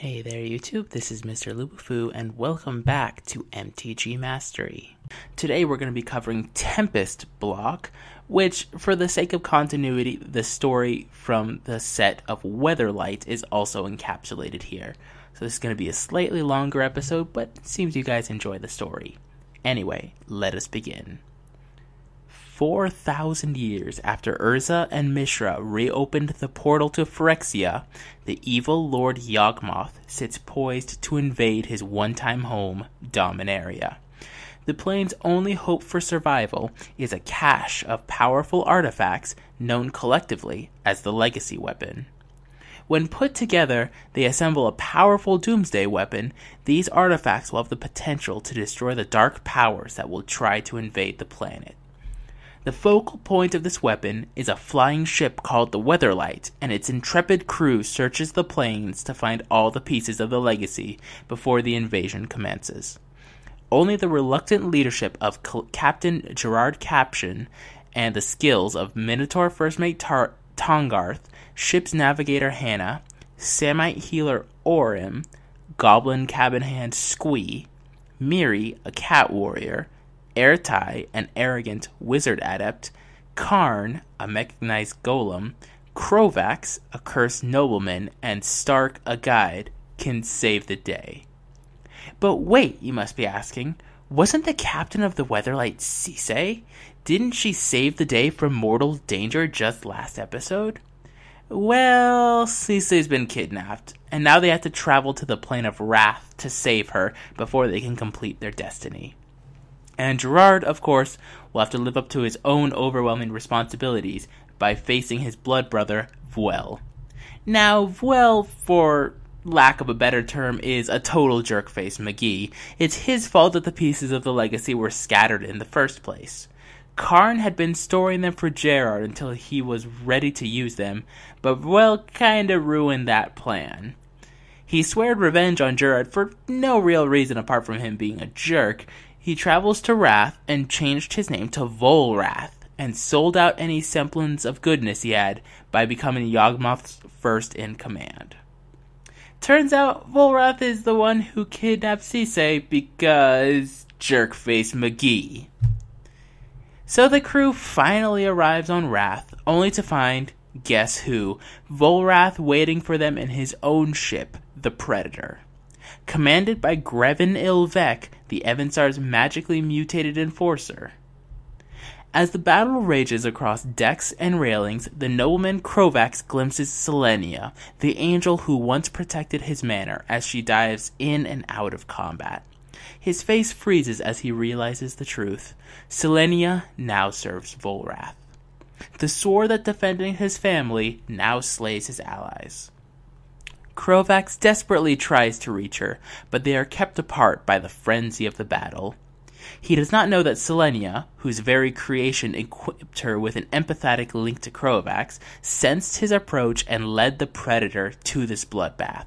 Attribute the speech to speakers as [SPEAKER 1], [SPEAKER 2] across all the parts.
[SPEAKER 1] Hey there YouTube, this is Mr. Lubufu and welcome back to MTG Mastery. Today we're going to be covering Tempest Block, which for the sake of continuity, the story from the set of Weatherlight is also encapsulated here. So this is going to be a slightly longer episode, but seems you guys enjoy the story. Anyway, let us begin. 4,000 years after Urza and Mishra reopened the portal to Phyrexia, the evil Lord Yawgmoth sits poised to invade his one time home, Dominaria. The plane's only hope for survival is a cache of powerful artifacts known collectively as the Legacy Weapon. When put together, they assemble a powerful doomsday weapon. These artifacts will have the potential to destroy the dark powers that will try to invade the planet. The focal point of this weapon is a flying ship called the Weatherlight, and its intrepid crew searches the planes to find all the pieces of the legacy before the invasion commences. Only the reluctant leadership of Captain Gerard Capashen and the skills of Minotaur First Mate Tar- Tahngarth, ship's navigator Hanna, Samite healer Orim, Goblin cabin hand Squee, Mirri, a cat warrior, Ertai, an arrogant wizard adept, Karn, a mechanized golem, Crovax, a cursed nobleman, and Starke, a guide, can save the day. But wait, you must be asking, wasn't the captain of the Weatherlight Sisay? Didn't she save the day from mortal danger just last episode? Well, Sisay's been kidnapped, and now they have to travel to the plane of Rath to save her before they can complete their destiny. And Gerard, of course, will have to live up to his own overwhelming responsibilities by facing his blood brother, Vuel. Now, Vuel, for lack of a better term, is a total jerkface McGee. It's his fault that the pieces of the legacy were scattered in the first place. Karn had been storing them for Gerard until he was ready to use them, but Vuel kinda ruined that plan. He swore revenge on Gerard for no real reason apart from him being a jerk, he travels to Rath and changed his name to Volrath and sold out any semblance of goodness he had by becoming Yawgmoth's first in command. Turns out Volrath is the one who kidnapped Sisay because jerkface McGee. So the crew finally arrives on Rath, only to find, guess who, Volrath waiting for them in his own ship, the Predator. Commanded by Greven il-Vec, the Evincar's magically mutated enforcer. As the battle rages across decks and railings, the nobleman Crovax glimpses Selenia, the angel who once protected his manor, as she dives in and out of combat. His face freezes as he realizes the truth. Selenia now serves Volrath. The sword that defended his family now slays his allies. Crovax desperately tries to reach her, but they are kept apart by the frenzy of the battle. He does not know that Selenia, whose very creation equipped her with an empathetic link to Crovax, sensed his approach and led the predator to this bloodbath.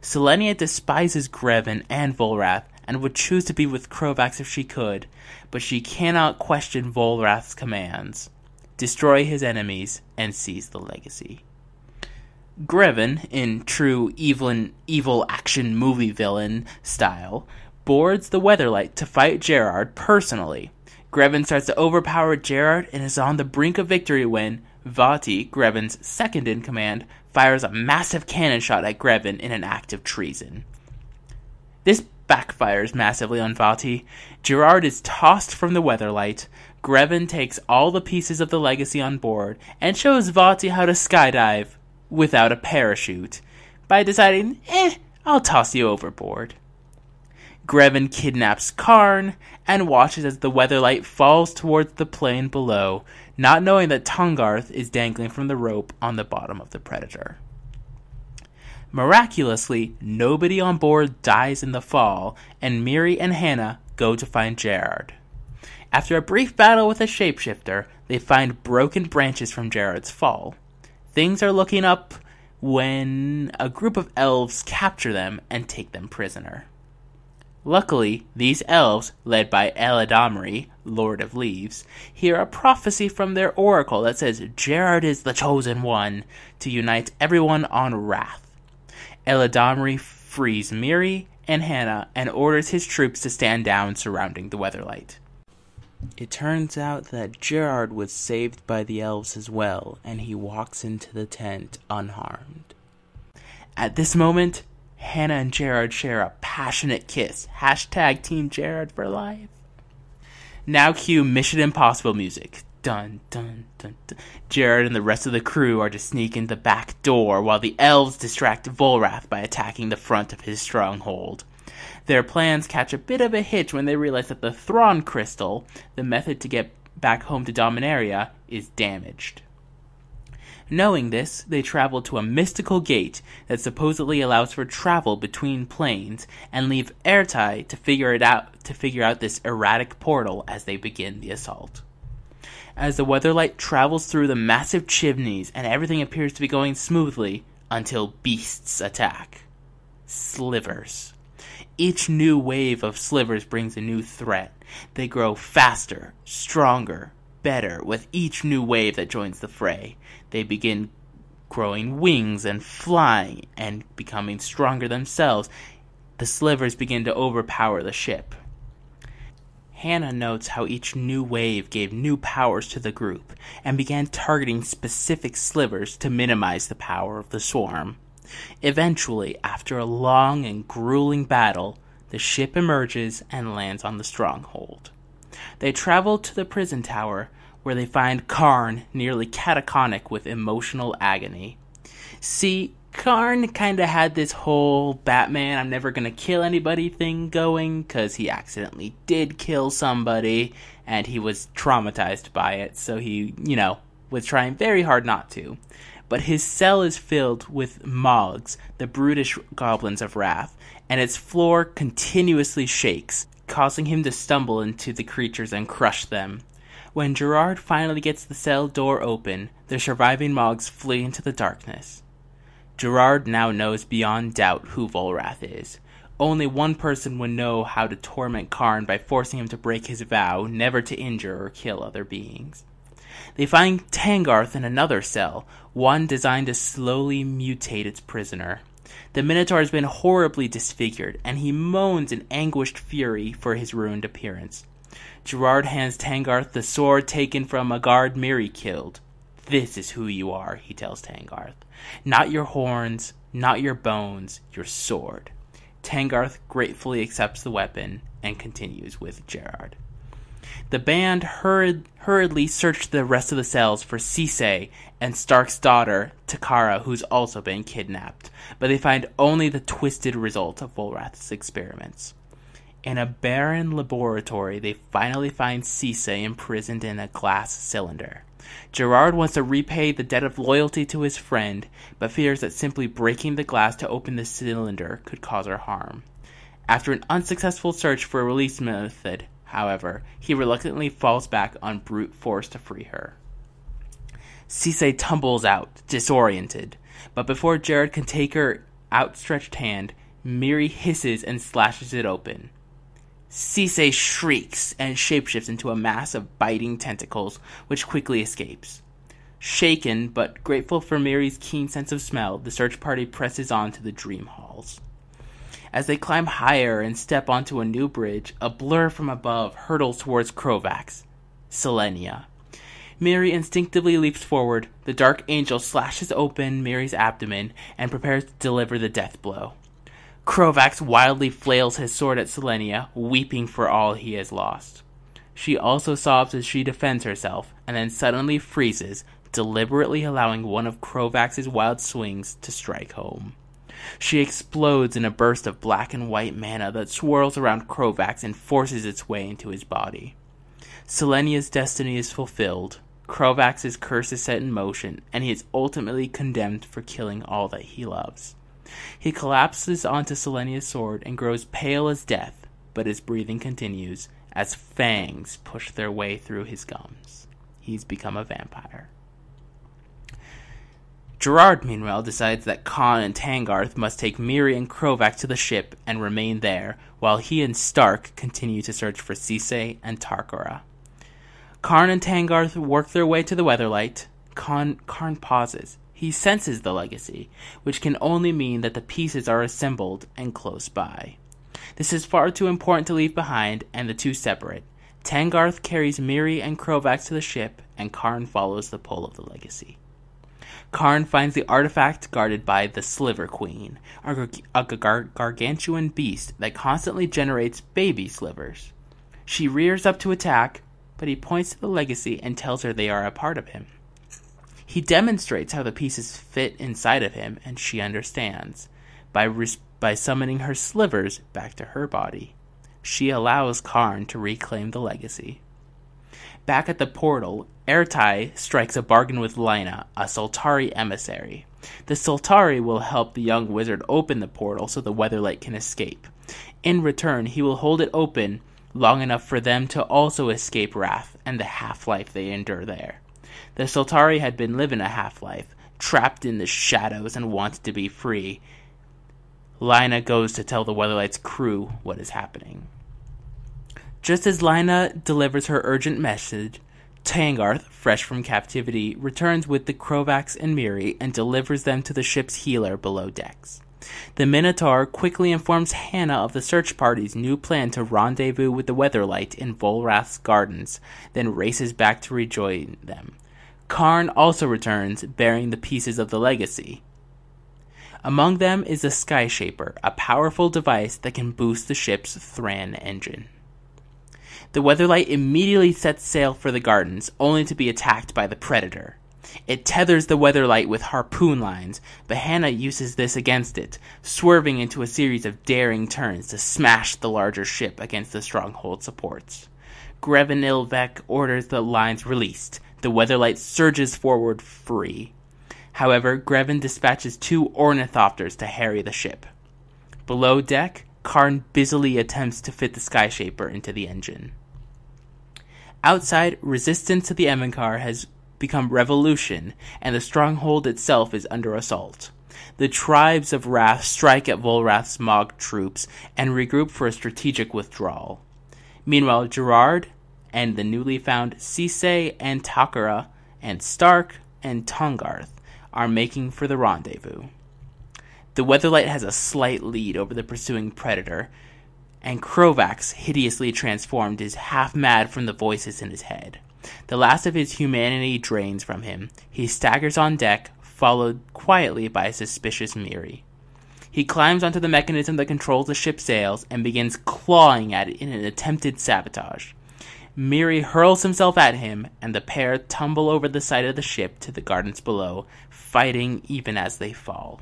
[SPEAKER 1] Selenia despises Greven and Volrath and would choose to be with Krovax if she could, but she cannot question Volrath's commands. Destroy his enemies and seize the legacy. Greven, in true evil, evil action movie villain style, boards the Weatherlight to fight Gerard personally. Greven starts to overpower Gerard and is on the brink of victory when Vhati, Greven's second in command, fires a massive cannon shot at Greven in an act of treason. This backfires massively on Vhati. Gerard is tossed from the Weatherlight. Greven takes all the pieces of the legacy on board and shows Vhati how to skydive without a parachute by deciding, eh, I'll toss you overboard. Greven kidnaps Karn and watches as the weatherlight falls towards the plane below, not knowing that Tahngarth is dangling from the rope on the bottom of the Predator. Miraculously, nobody on board dies in the fall, and Mirri and Hanna go to find Gerard. After a brief battle with a shapeshifter, they find broken branches from Gerard's fall. Things are looking up when a group of elves capture them and take them prisoner. Luckily, these elves, led by Eladamri, Lord of Leaves, hear a prophecy from their oracle that says Gerard is the chosen one to unite everyone on Rath. Eladamri frees Mirri and Hanna and orders his troops to stand down surrounding the Weatherlight. It turns out that Gerard was saved by the elves as well, and he walks into the tent unharmed. At this moment, Hanna and Gerard share a passionate kiss. Hashtag Team Gerard for life. Now cue Mission Impossible music. Dun, dun, dun, dun. Gerard and the rest of the crew are to sneak in the back door while the elves distract Volrath by attacking the front of his stronghold. Their plans catch a bit of a hitch when they realize that the Thran crystal, the method to get back home to Dominaria, is damaged. Knowing this, they travel to a mystical gate that supposedly allows for travel between planes and leave Ertai to figure it out to figure out this erratic portal as they begin the assault. As the weatherlight travels through the massive chimneys and everything appears to be going smoothly until beasts attack. Slivers. Each new wave of slivers brings a new threat. They grow faster, stronger, better with each new wave that joins the fray. They begin growing wings and flying and becoming stronger themselves. The slivers begin to overpower the ship. Hanna notes how each new wave gave new powers to the group and began targeting specific slivers to minimize the power of the swarm. Eventually, after a long and grueling battle, the ship emerges and lands on the stronghold. They travel to the prison tower, where they find Karn nearly catatonic with emotional agony. See, Karn kind of had this whole Batman, I'm never gonna kill anybody thing going, because he accidentally did kill somebody, and he was traumatized by it, so he, you know, was trying very hard not to but his cell is filled with Mogs, the brutish goblins of Rath, and its floor continuously shakes, causing him to stumble into the creatures and crush them. When Gerard finally gets the cell door open, the surviving Mogs flee into the darkness. Gerard now knows beyond doubt who Volrath is. Only one person would know how to torment Karn by forcing him to break his vow never to injure or kill other beings. They find Tahngarth in another cell, one designed to slowly mutate its prisoner. The Minotaur has been horribly disfigured, and he moans in anguished fury for his ruined appearance. Gerard hands Tahngarth the sword taken from a guard Mirri killed. This is who you are, he tells Tahngarth. Not your horns, not your bones, your sword. Tahngarth gratefully accepts the weapon and continues with Gerard. The band hurried, hurriedly searched the rest of the cells for Sisay and Starke's daughter, Takara, who's also been kidnapped, but they find only the twisted result of Volrath's experiments. In a barren laboratory, they finally find Sisay imprisoned in a glass cylinder. Gerard wants to repay the debt of loyalty to his friend, but fears that simply breaking the glass to open the cylinder could cause her harm. After an unsuccessful search for a release method, However, he reluctantly falls back on brute force to free her. Sisay tumbles out, disoriented, but before Gerard can take her outstretched hand, Mirri hisses and slashes it open. Sisay shrieks and shapeshifts into a mass of biting tentacles, which quickly escapes. Shaken, but grateful for Mirri's keen sense of smell, the search party presses on to the dream halls. As they climb higher and step onto a new bridge, a blur from above hurtles towards Crovax, Selenia. Mirri instinctively leaps forward. The Dark Angel slashes open Mirri's abdomen and prepares to deliver the death blow. Crovax wildly flails his sword at Selenia, weeping for all he has lost. She also sobs as she defends herself, and then suddenly freezes, deliberately allowing one of Crovax's wild swings to strike home. She explodes in a burst of black and white mana that swirls around Crovax and forces its way into his body. Selenia's destiny is fulfilled, Crovax's curse is set in motion, and he is ultimately condemned for killing all that he loves. He collapses onto Selenia's sword and grows pale as death, but his breathing continues as fangs push their way through his gums. He's become a vampire. Gerard, meanwhile, decides that Karn and Tahngarth must take Mirri and Crovax to the ship and remain there, while he and Starke continue to search for Sisay and Takara. Karn and Tahngarth work their way to the Weatherlight. Karn, Karn pauses, He senses the legacy, which can only mean that the pieces are assembled and close by. This is far too important to leave behind, and the two separate. Tahngarth carries Mirri and Crovax to the ship, and Karn follows the pull of the legacy. Karn finds the artifact guarded by the Sliver Queen, a, gar- a gar- gargantuan beast that constantly generates baby slivers. She rears up to attack, but he points to the legacy and tells her they are a part of him. He demonstrates how the pieces fit inside of him, and she understands by, res- by summoning her slivers back to her body. She allows Karn to reclaim the legacy. Back at the portal, Ertai strikes a bargain with Lyna, a Soltari emissary. The Soltari will help the young wizard open the portal so the Weatherlight can escape. In return, he will hold it open long enough for them to also escape Rath and the half life they endure there. The Soltari had been living a half life, trapped in the shadows and wanted to be free. Lyna goes to tell the Weatherlight's crew what is happening. Just as Lyna delivers her urgent message, Tahngarth, fresh from captivity, returns with the Crovax and Mirri and delivers them to the ship's healer below decks. The Minotaur quickly informs Hanna of the search party's new plan to rendezvous with the Weatherlight in Volrath's gardens, then races back to rejoin them. Karn also returns, bearing the pieces of the legacy. Among them is the Sky Shaper, a powerful device that can boost the ship's Thran engine. The Weatherlight immediately sets sail for the gardens, only to be attacked by the Predator. It tethers the Weatherlight with harpoon lines, but Hanna uses this against it, swerving into a series of daring turns to smash the larger ship against the stronghold supports. Greven il-Vec orders the lines released. The Weatherlight surges forward free. However, Greven dispatches two ornithopters to harry the ship. Below deck, Karn busily attempts to fit the Skyshaper into the engine. Outside, resistance to the Evincar has become revolution, and the stronghold itself is under assault. The tribes of Rath strike at Volrath's Mog troops and regroup for a strategic withdrawal. Meanwhile, Gerard and the newly found Sisay and Takara and Starke and Tahngarth are making for the rendezvous. The Weatherlight has a slight lead over the pursuing predator, and Crovax, hideously transformed, is half mad from the voices in his head. The last of his humanity drains from him. He staggers on deck, followed quietly by a suspicious Mirri. He climbs onto the mechanism that controls the ship's sails and begins clawing at it in an attempted sabotage. Mirri hurls himself at him, and the pair tumble over the side of the ship to the gardens below, fighting even as they fall.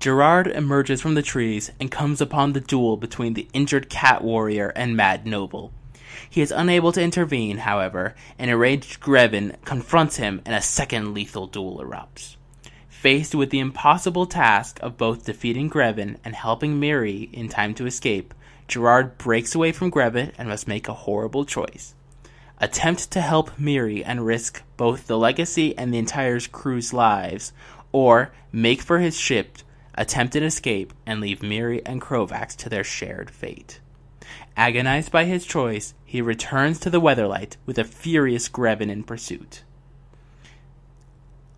[SPEAKER 1] Gerard emerges from the trees and comes upon the duel between the injured cat warrior and mad noble. He is unable to intervene, however, and enraged Greven confronts him and a second lethal duel erupts. Faced with the impossible task of both defeating Greven and helping Mirri in time to escape, Gerard breaks away from Greven and must make a horrible choice. Attempt to help Mirri and risk both the legacy and the entire crew's lives, or make for his ship attempt an escape, and leave Mirri and Crovax to their shared fate. Agonized by his choice, he returns to the Weatherlight with a furious Greven in pursuit.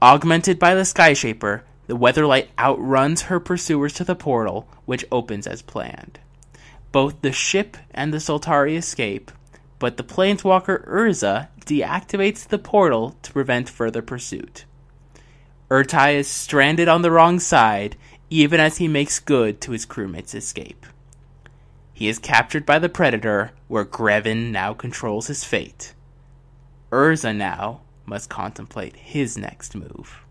[SPEAKER 1] Augmented by the Skyshaper, the Weatherlight outruns her pursuers to the portal, which opens as planned. Both the ship and the Soltari escape, but the planeswalker Urza deactivates the portal to prevent further pursuit. Ertai is stranded on the wrong side even as he makes good to his crewmates' escape. He is captured by the Predator, where Greven now controls his fate. Urza now must contemplate his next move.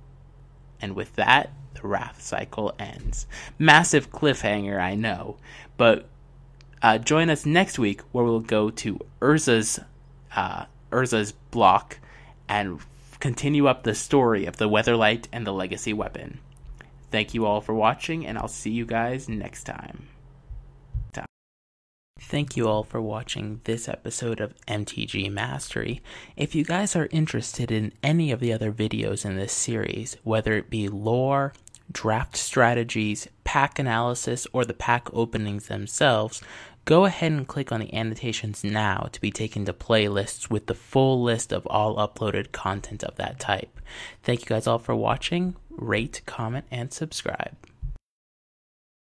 [SPEAKER 1] And with that, the Wrath cycle ends. Massive cliffhanger, I know, but uh, join us next week where we'll go to Urza's uh, Urza's block and continue up the story of the Weatherlight and the Legacy Weapon. Thank you all for watching, and I'll see you guys next time. Thank you all for watching this episode of MTG Mastery. If you guys are interested in any of the other videos in this series, whether it be lore, draft strategies, pack analysis, or the pack openings themselves, Go ahead and click on the annotations now to be taken to playlists with the full list of all uploaded content of that type. Thank you guys all for watching. Rate, comment, and subscribe.